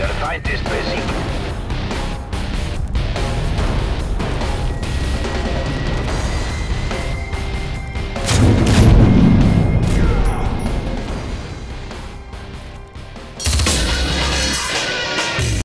certain específicos.